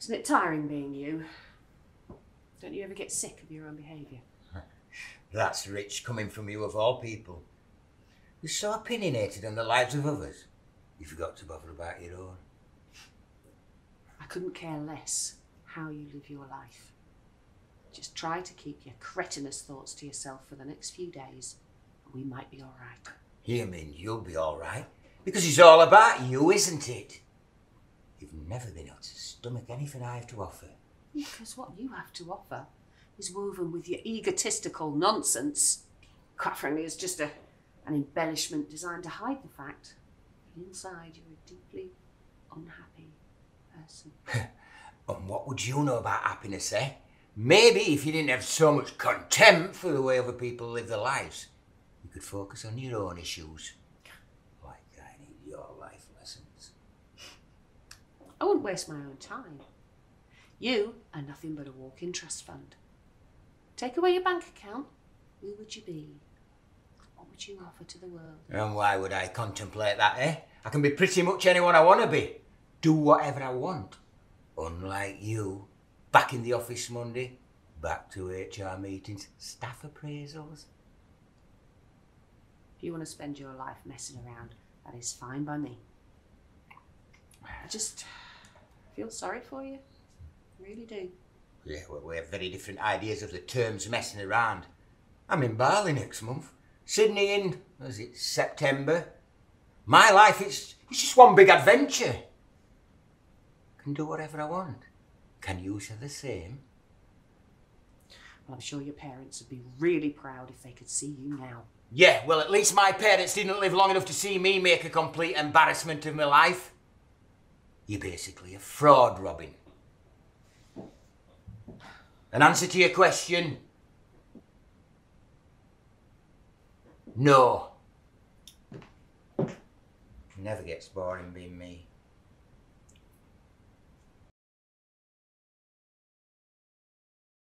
Isn't it tiring being you? Don't you ever get sick of your own behaviour? That's rich coming from you of all people. You're so opinionated on the lives of others. You forgot to bother about your own. I couldn't care less how you live your life. Just try to keep your cretinous thoughts to yourself for the next few days, and we might be all right. You mean you'll be all right? Because it's all about you, isn't it? Never been able to stomach anything I have to offer. Because what you have to offer is woven with your egotistical nonsense. Quite frankly, it's just a, an embellishment designed to hide the fact that inside you're a deeply unhappy person. And what would you know about happiness, eh? Maybe if you didn't have so much contempt for the way other people live their lives, you could focus on your own issues. Like I need your life lessons. I wouldn't waste my own time. You are nothing but a walk-in trust fund. Take away your bank account, who would you be? What would you offer to the world? And why would I contemplate that, eh? I can be pretty much anyone I want to be. Do whatever I want. Unlike you, back in the office Monday, back to HR meetings, staff appraisals. If you want to spend your life messing around, that is fine by me. I just feel sorry for you. I really do. Yeah, well, we have very different ideas of the terms messing around. I'm in Bali next month. Sydney in, was it, September? My life, it's, it's just one big adventure. Can do whatever I want. Can you say the same? Well, I'm sure your parents would be really proud if they could see you now. Yeah, well, at least my parents didn't live long enough to see me make a complete embarrassment of my life. You're basically a fraud, Robin. An answer to your question? No. Never gets boring being me.